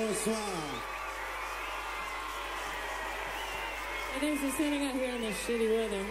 Bonsoir. And thanks for standing out here in this shitty weather.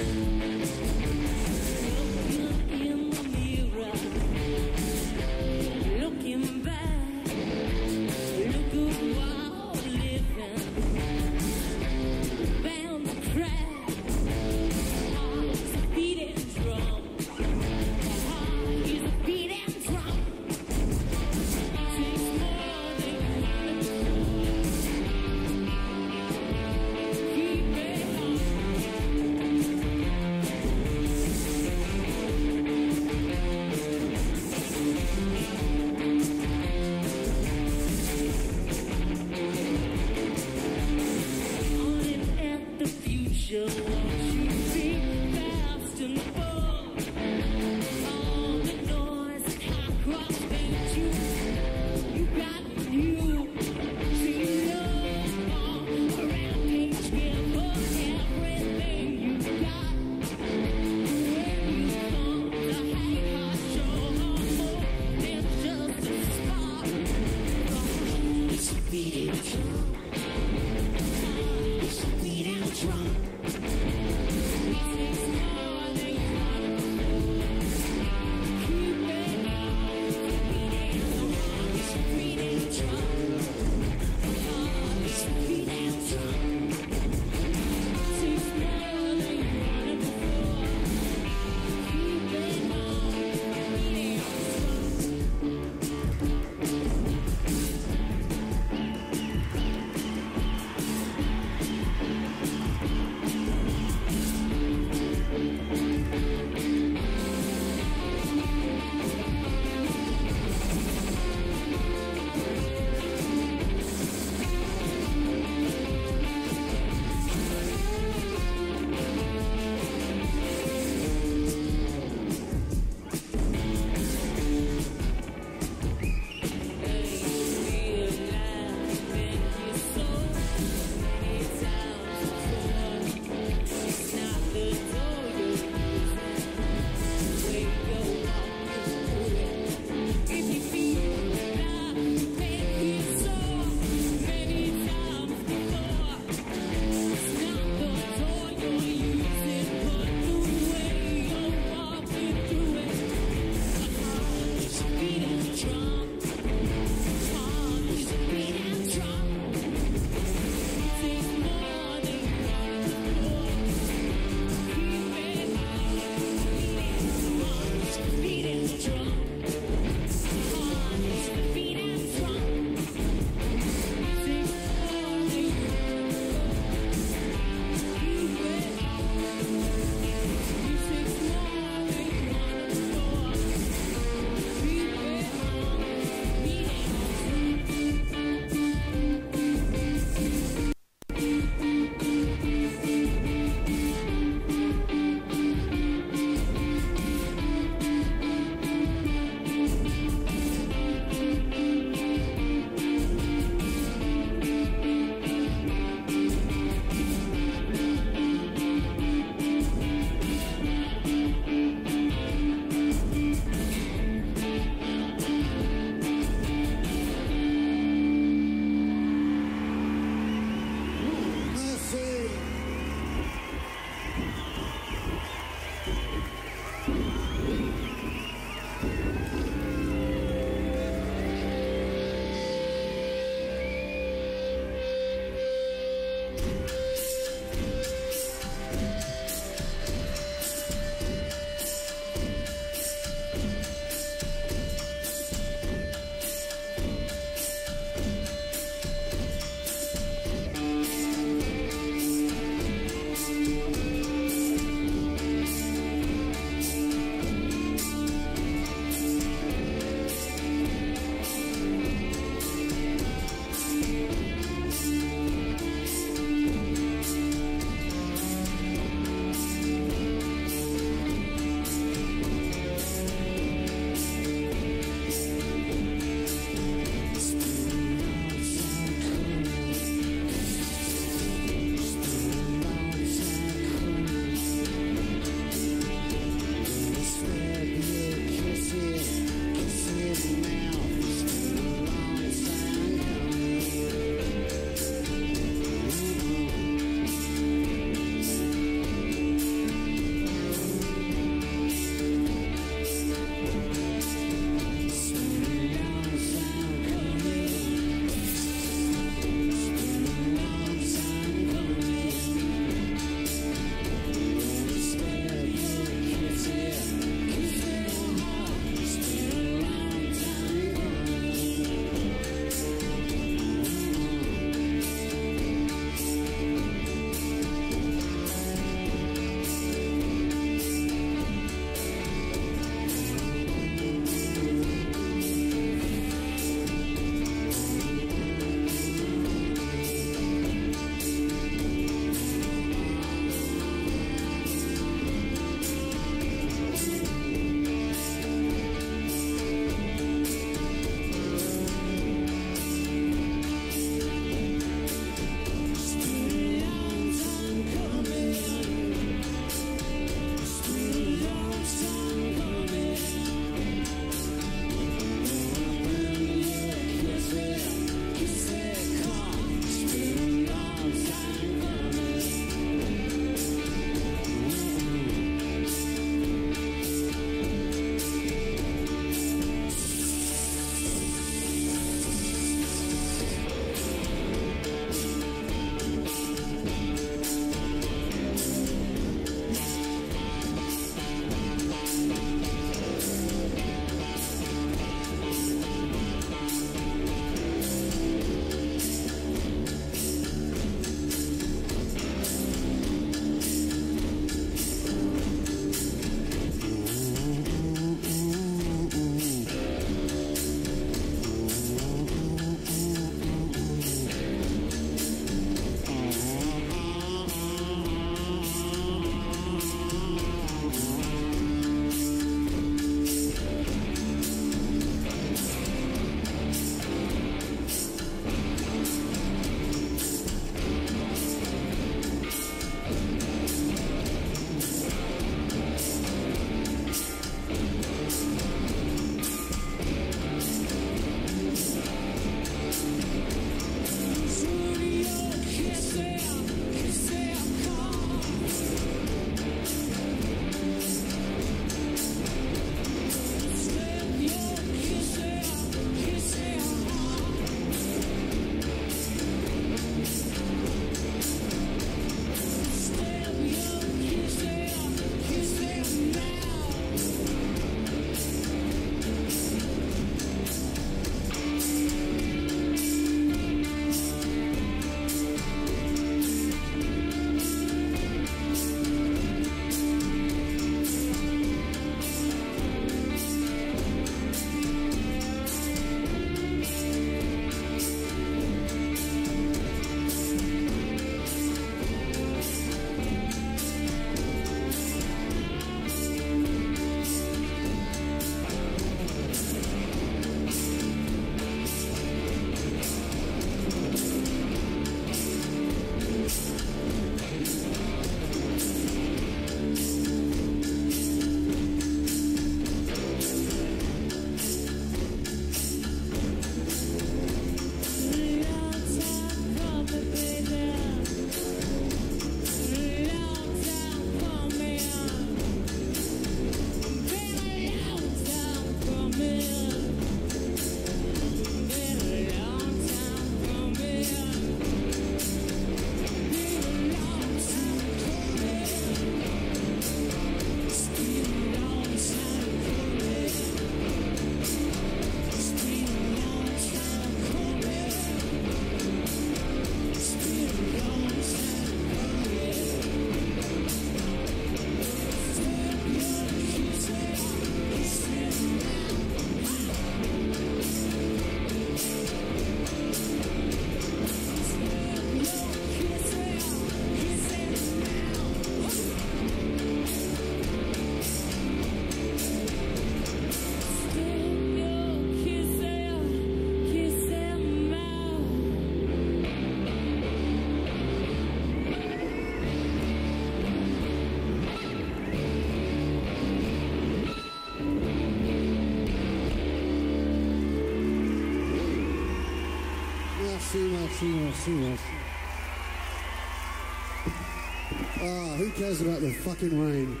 Ah, who cares about the fucking rain?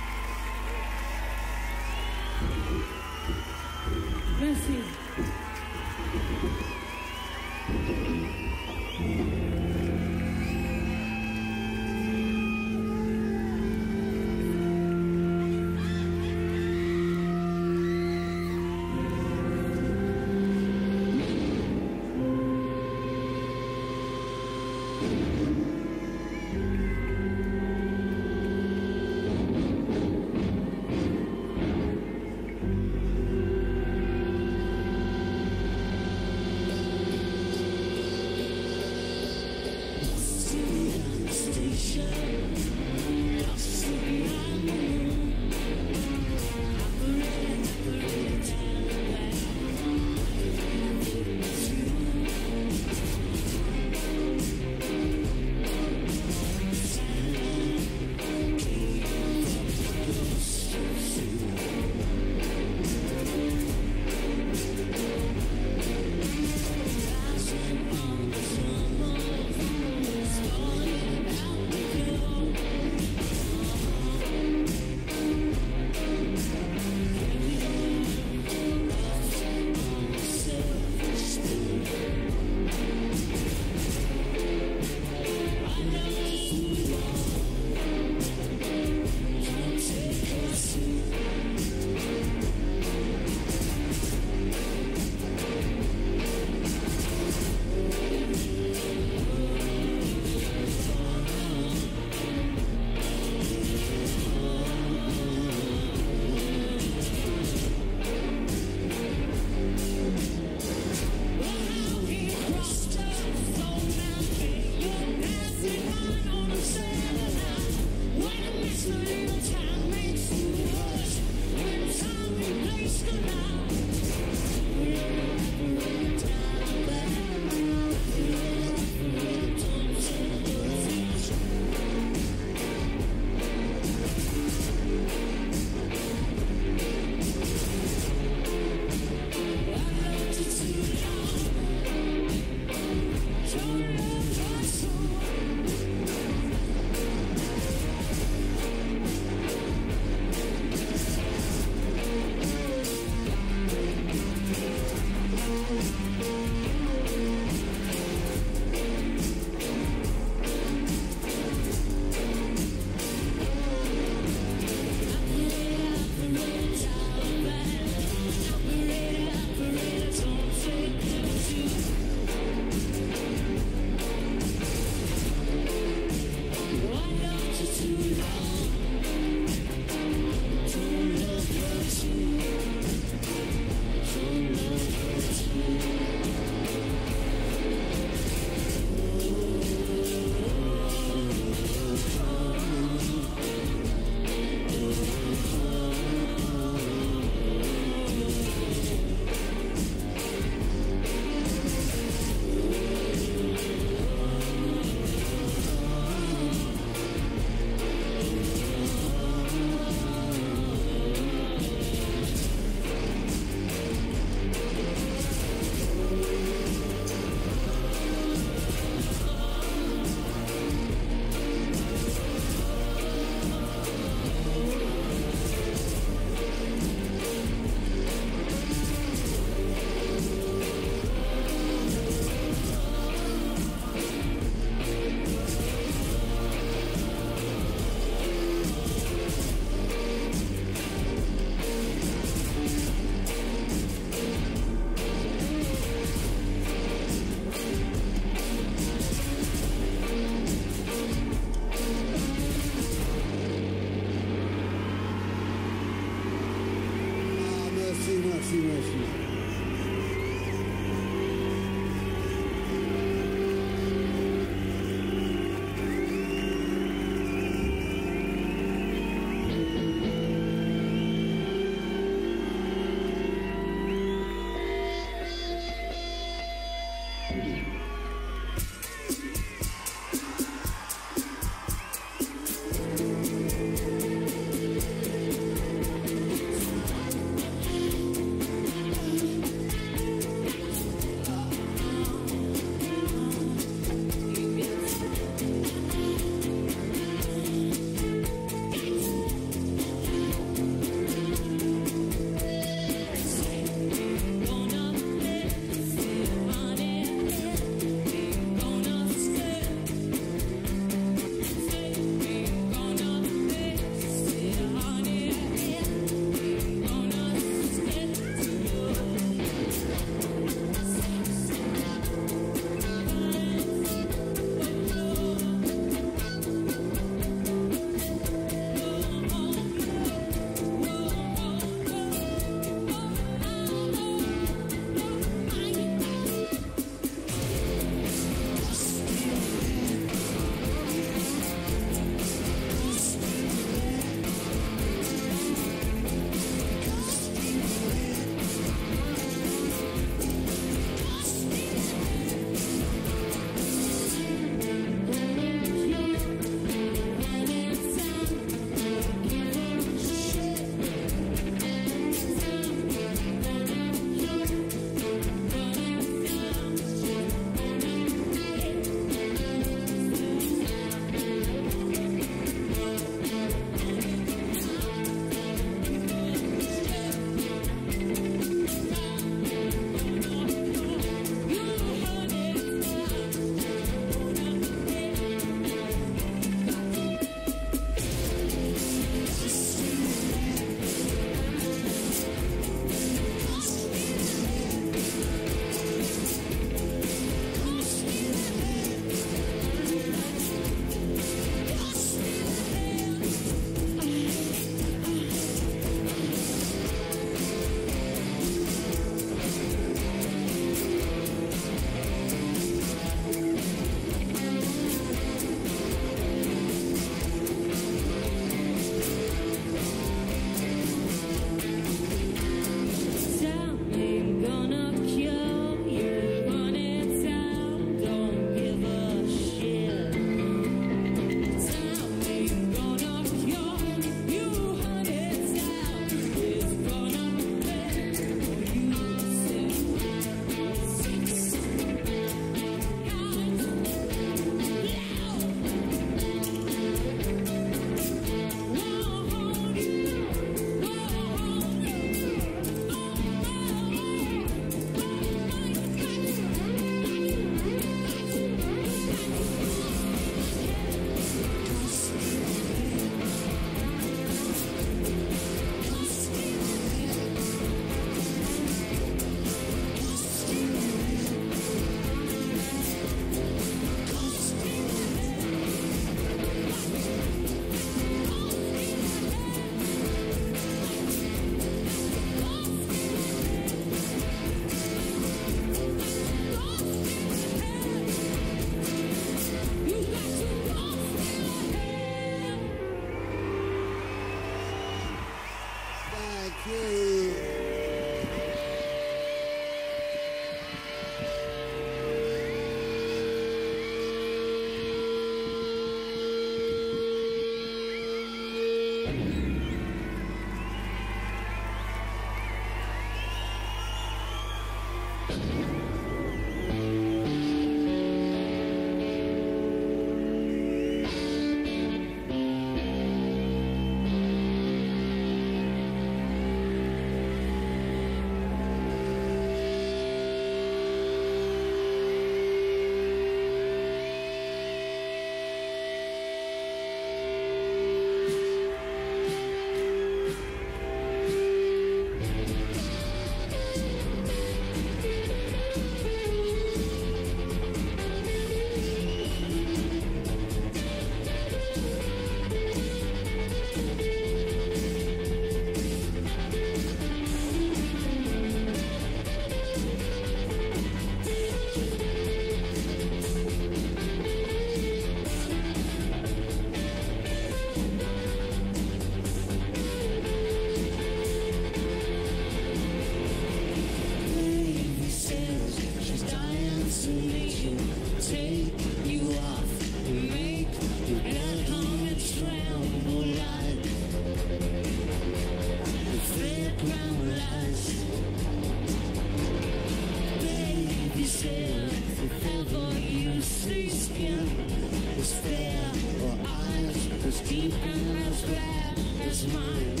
Smile.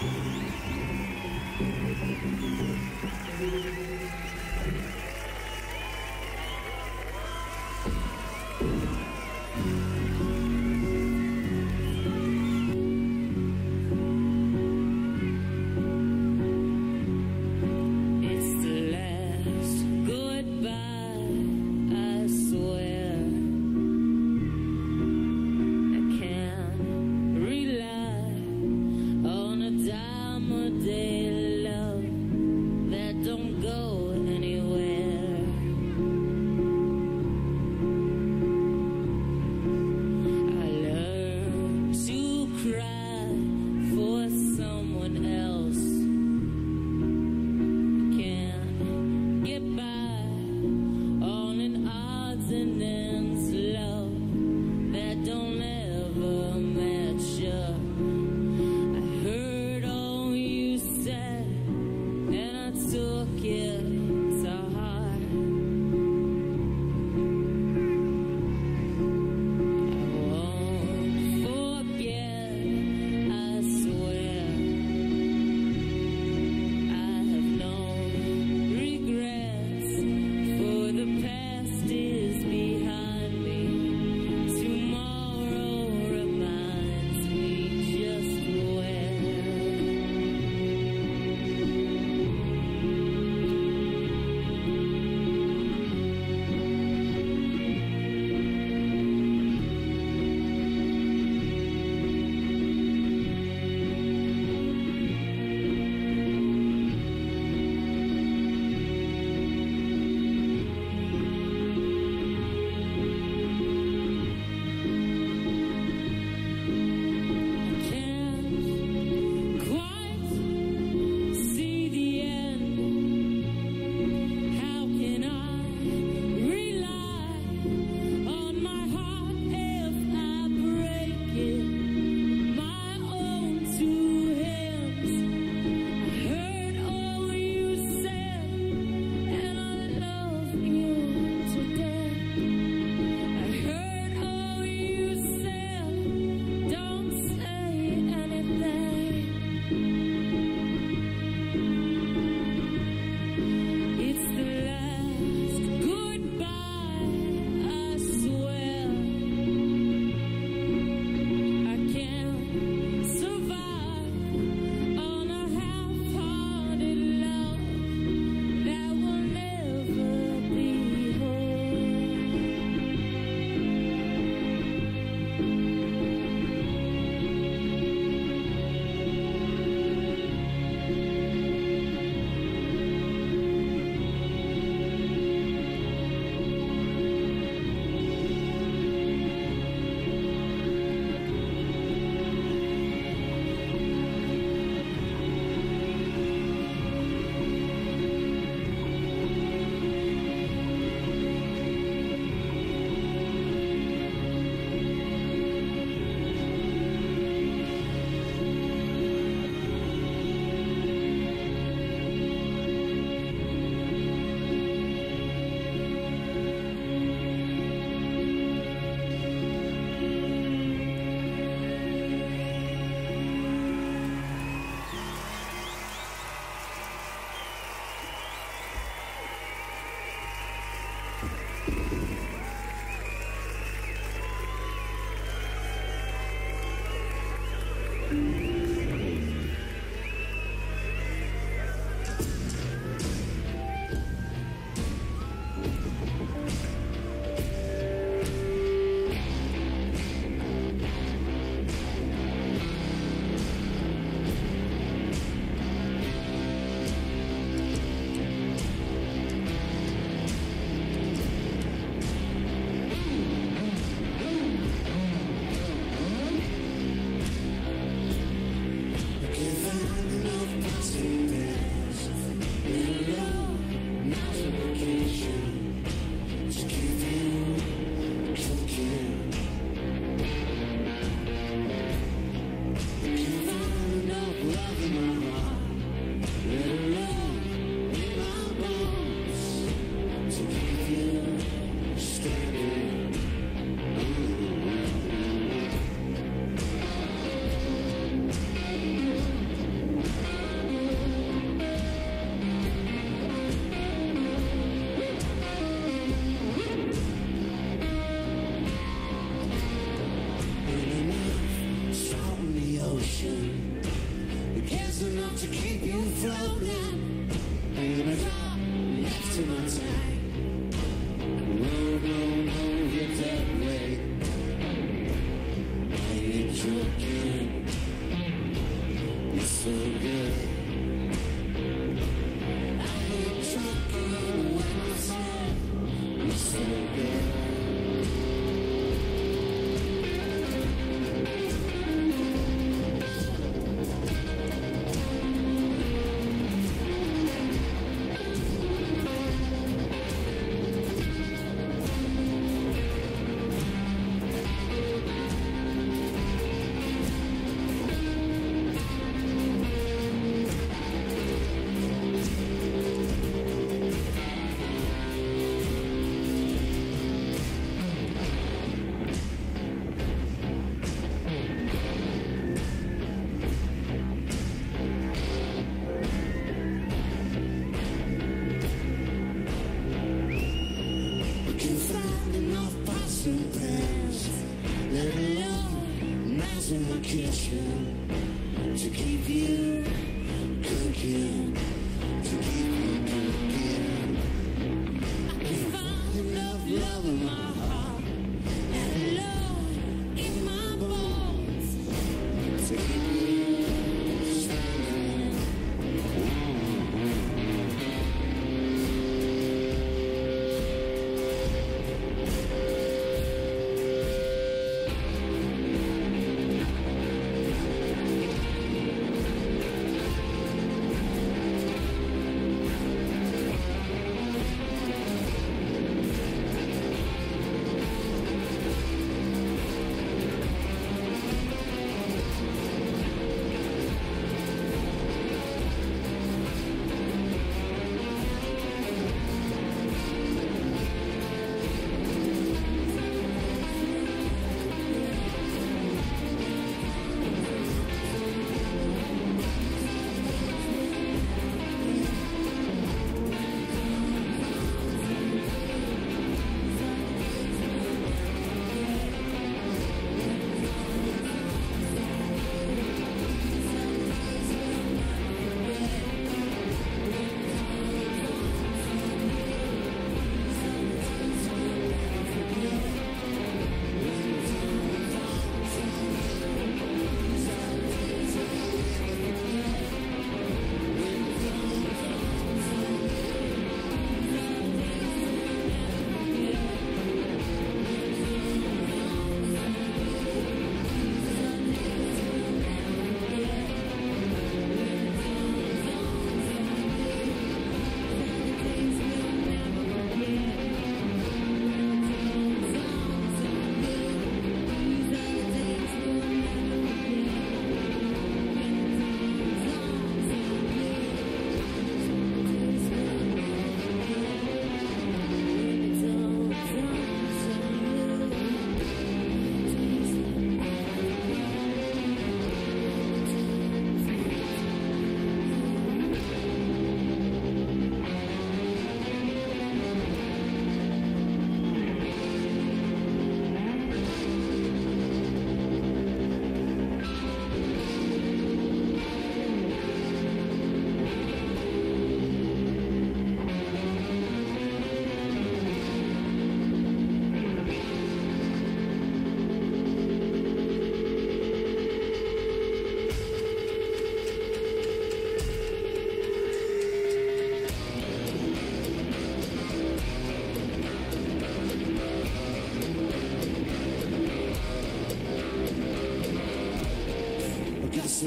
Thank you.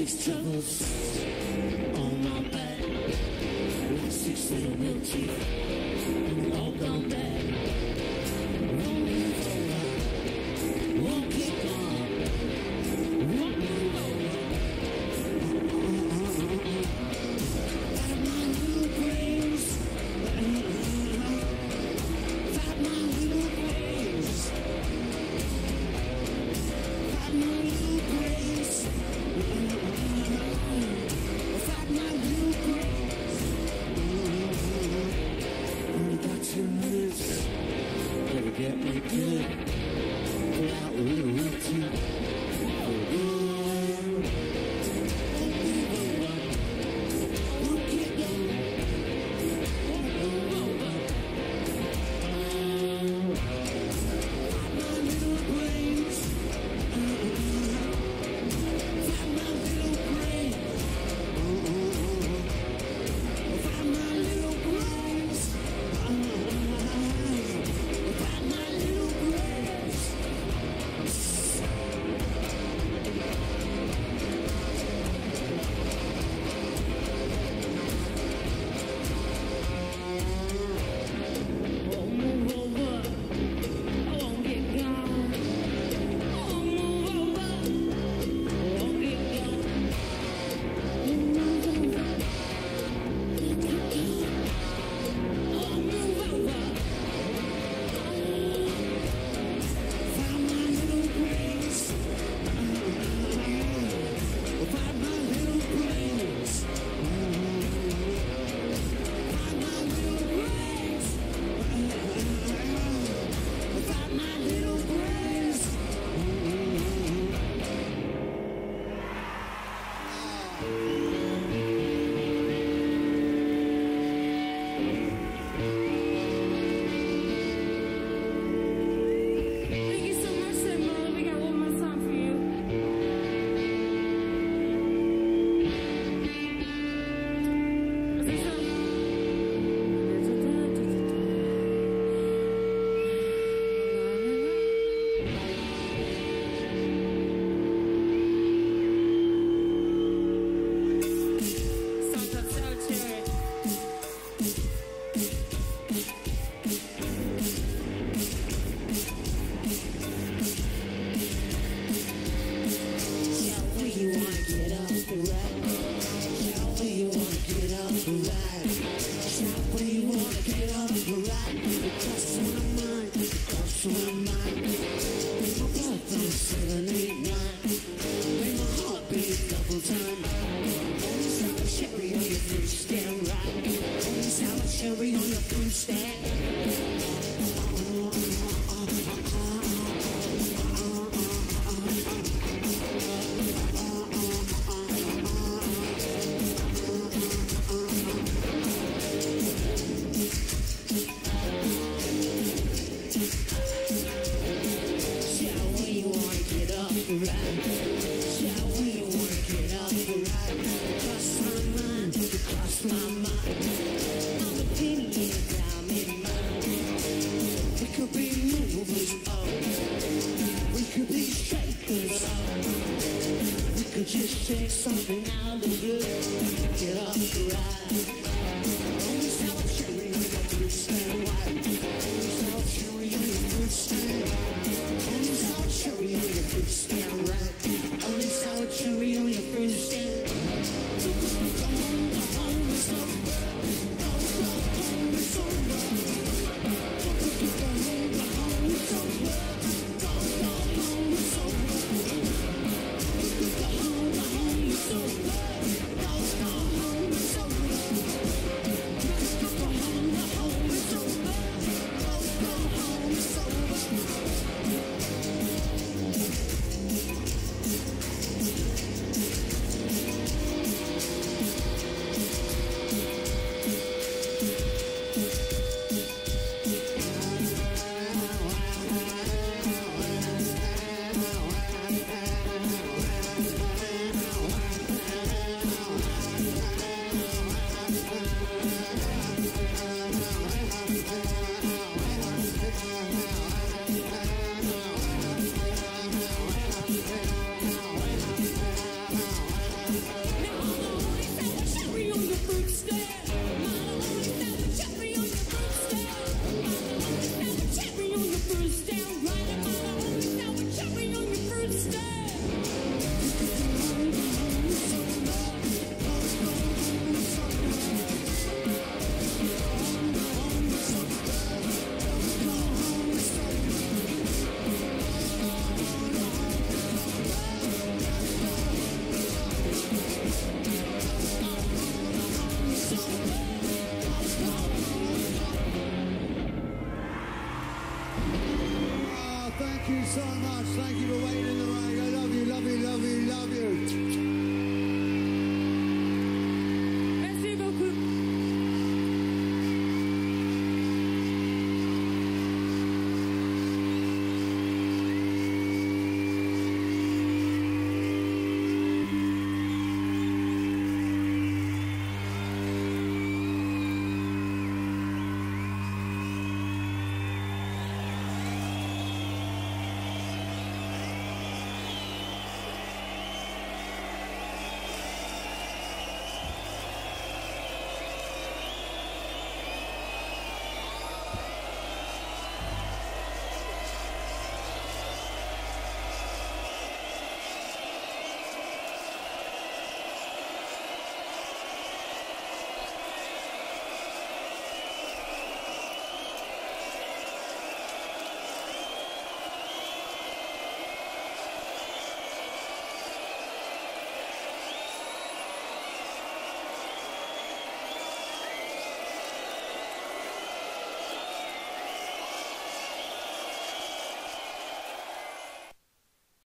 six troubles on my back, six little milk teeth.